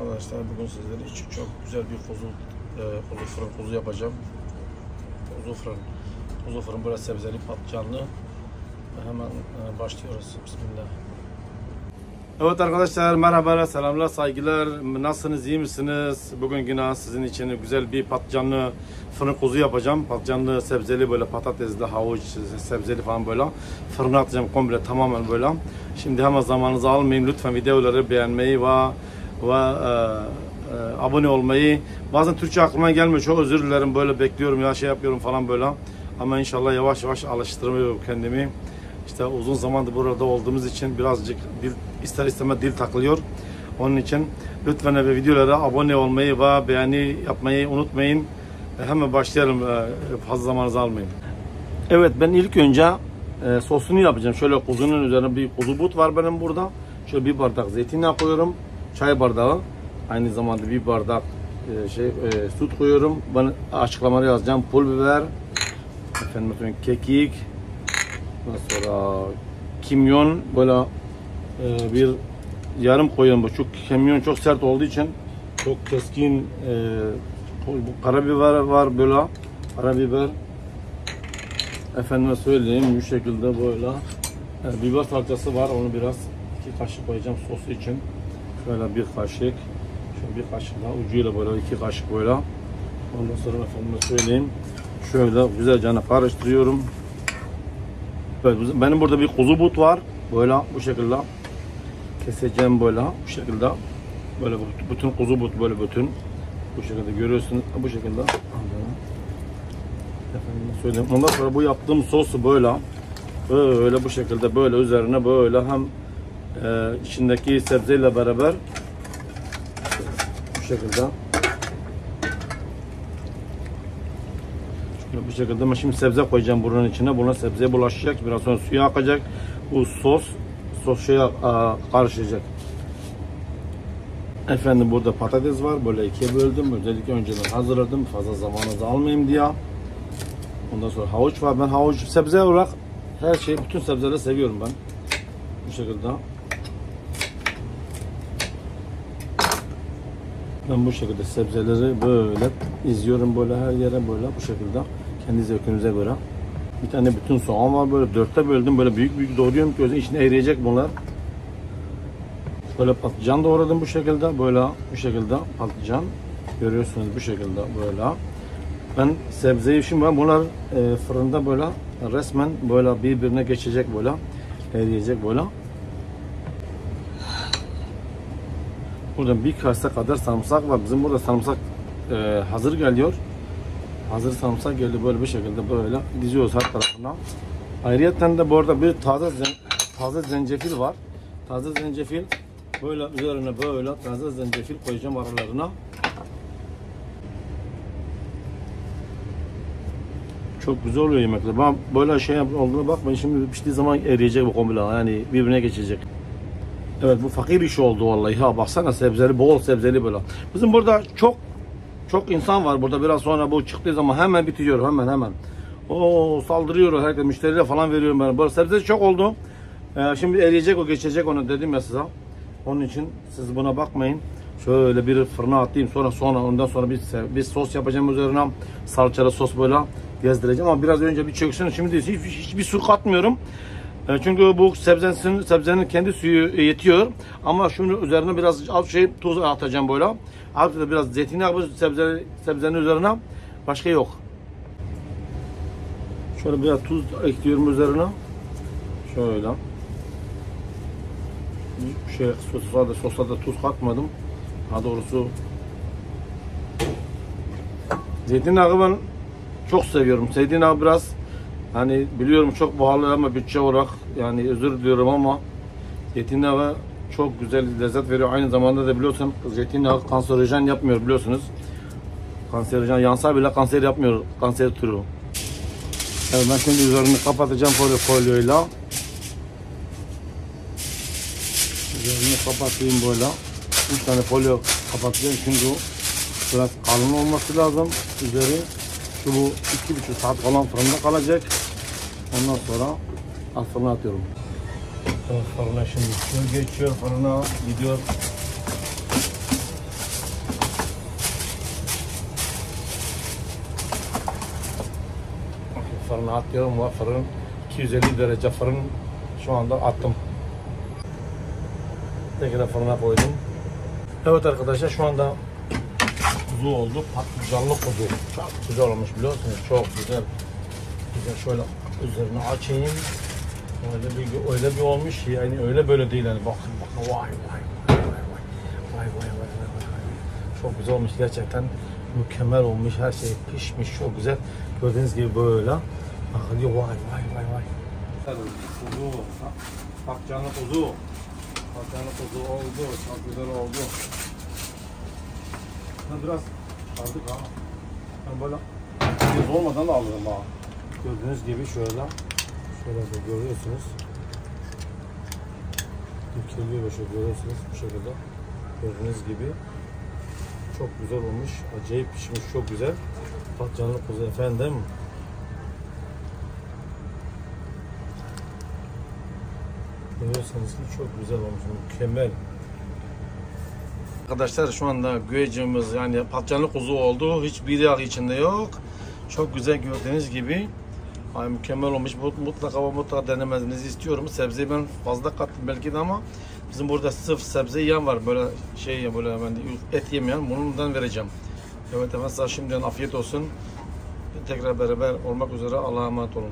Arkadaşlar bugün sizler için çok güzel bir kuzu, e, kuzu fırın kuzu yapacağım. Kuzu fırın. Kuzu fırın böyle sebzeli patlıcanlı. Hemen e, başlıyoruz. Bismillah. Evet arkadaşlar merhabalar, selamlar, saygılar. Nasılsınız, iyi misiniz? Bugün yine sizin için güzel bir patlıcanlı fırın kuzu yapacağım. Patlıcanlı, sebzeli böyle patatesli, havuç, sebzeli falan böyle fırına atacağım komple tamamen böyle. Şimdi hemen zamanınızı almayın. Lütfen videoları beğenmeyi ve ve e, e, abone olmayı. Bazen Türkçe aklıma gelmiyor. Çok özür dilerim. Böyle bekliyorum ya şey yapıyorum falan böyle. Ama inşallah yavaş yavaş alıştırmıyorum kendimi. İşte uzun zamandır burada olduğumuz için birazcık dil, ister istemez dil takılıyor. Onun için lütfen ve videolara abone olmayı ve beğeni yapmayı unutmayın. E, Hemen başlayalım. e, Fazla zamanınızı almayın. Evet ben ilk önce sosunu yapacağım. Şöyle kuzunun üzerine bir kuzu but var benim burada. Şöyle bir bardak zeytinyağı koyuyorum. Çay bardağı. Aynı zamanda bir bardak e, şey e, süt koyuyorum. Ben açıklamaları yazacağım. Pul biber, efendim kekik, sonra kimyon böyle e, bir yarım koyuyorum. Çok kimyon çok sert olduğu için çok keskin e, bu karabiber var böyle karabiber efendime söyleyeyim bu şekilde böyle e, biber salçası var onu biraz iki kaşık koyacağım sosu için şöyle bir kaşık. Şöyle bir kaşık daha ucuyla böyle iki kaşık böyle. Ondan sonra efendime söyleyeyim. Şöyle güzelce karıştırıyorum. Evet, benim burada bir kuzu but var. Böyle bu şekilde keseceğim böyle. Bu şekilde. Böyle bütün kuzu but böyle bütün. Bu şekilde görüyorsunuz bu şekilde. Efendim söyleyeyim. Ondan sonra bu yaptığım sosu böyle. Böyle bu şekilde böyle üzerine böyle hem e, içindeki sebzeyle beraber bu şekilde Şöyle bu şekilde ben şimdi sebze koyacağım bunun içine buna sebze bulaşacak biraz sonra suya akacak bu sos sos şeye a, karışacak Efendim burada patates var. Böyle ikiye böldüm. Özellikle önceden hazırladım. Fazla zamanınızı almayayım diye. Ondan sonra havuç var. Ben havuç sebze olarak her şeyi, bütün sebzeleri seviyorum ben. Bu şekilde. Ben bu şekilde sebzeleri böyle izliyorum böyle her yere böyle bu şekilde. Kendi zevkinize göre. Bir tane bütün soğan var böyle dörtte böldüm böyle büyük büyük doğruyorum ki gözün içine eriyecek bunlar. Böyle patlıcan doğradım bu şekilde. Böyle bu şekilde patlıcan. Görüyorsunuz bu şekilde böyle. Ben sebzeyi şimdi ben bunlar e, fırında böyle resmen böyle birbirine geçecek böyle. Eriyecek böyle. Burada bir kase kadar sarımsak var. Bizim burada sarımsak e, hazır geliyor. Hazır sarımsak geldi böyle bir şekilde böyle diziyoruz her tarafına. Ayrıca de bu arada bir taze zen, taze zencefil var. Taze zencefil Böyle üzerine böyle taze zencefil koyacağım aralarına. Çok güzel oluyor yemekler. Ben böyle şey olduğuna bakmayın. Şimdi piştiği zaman eriyecek bu komple. Yani birbirine geçecek. Evet bu fakir işi oldu vallahi. Ha baksana sebzeli, bol sebzeli böyle. Bizim burada çok çok insan var burada. Biraz sonra bu çıktığı zaman hemen bitiyor. Hemen hemen. O saldırıyor herkes. Müşterilere falan veriyorum ben. Böyle sebzesi çok oldu. Ee, şimdi eriyecek o geçecek onu dedim ya size. Onun için siz buna bakmayın. Şöyle bir fırına atayım sonra sonra ondan sonra bir, bir sos yapacağım üzerine salçalı sos böyle gezdireceğim ama biraz önce bir çöksün şimdi hiç, hiçbir su katmıyorum. E, çünkü bu sebzenin sebzenin kendi suyu yetiyor ama şunu üzerine biraz az şey tuz atacağım böyle. Artık biraz zeytinyağı bu sebze sebzenin üzerine başka yok. Şöyle biraz tuz ekliyorum üzerine. Şöyle şey sosa da sosa da tuz katmadım. Daha doğrusu zeytinyağı ben çok seviyorum. Zeytinyağı biraz hani biliyorum çok pahalı ama bütçe olarak yani özür diliyorum ama zeytinyağı çok güzel lezzet veriyor. Aynı zamanda da biliyorsun zeytinyağı kanserojen yapmıyor biliyorsunuz. Kanserojen yansa bile kanser yapmıyor. Kanser türü. Evet ben şimdi üzerini kapatacağım folyo folyoyla. Üzerini kapatayım böyle. 3 tane folyo kapatacağım çünkü biraz kalın olması lazım. Üzeri şu bu iki buçuk saat falan fırında kalacak. Ondan sonra az fırına atıyorum. Fırına şimdi su geçiyor fırına gidiyor. Fırına atıyorum ve fırın 250 derece fırın şu anda attım. Tekrar fırına koydum. Evet arkadaşlar şu anda kuzu oldu. Patlıcanlı kuzu. Çok güzel olmuş biliyorsunuz. Çok güzel. Güzel şöyle üzerine açayım. Öyle bir öyle bir olmuş ki yani öyle böyle değil yani bakın bakın vay vay vay vay vay vay vay vay vay. Çok güzel olmuş gerçekten mükemmel olmuş her şey pişmiş çok güzel gördüğünüz gibi böyle bakın vay vay vay vay. Kuzu, patlıcanlı kuzu, patlıcanlı kuzu oldu, çok güzel oldu. Biraz aldık ha. Ben böyle biz olmadan da alırım ha. Gördüğünüz gibi şöyle Şöyle de görüyorsunuz. Dökülüyor şöyle görüyorsunuz bu şekilde. Gördüğünüz gibi çok güzel olmuş. Acayip pişmiş çok güzel. Patlıcanlı kuzu efendim. Görüyorsunuz ki çok güzel olmuş. Mükemmel. Arkadaşlar şu anda güvecimiz yani patlıcanlı kuzu oldu. Hiçbir yağ içinde yok. Çok güzel gördüğünüz gibi. Ay mükemmel olmuş. Mut- Mutlaka ve mutlaka denemenizi istiyorum. Sebzeyi ben fazla kattım belki de ama bizim burada sırf sebze yiyen var. Böyle şey böyle ben et yemeyen bundan vereceğim. Evet efendim size şimdiden afiyet olsun. Tekrar beraber olmak üzere Allah'a emanet olun.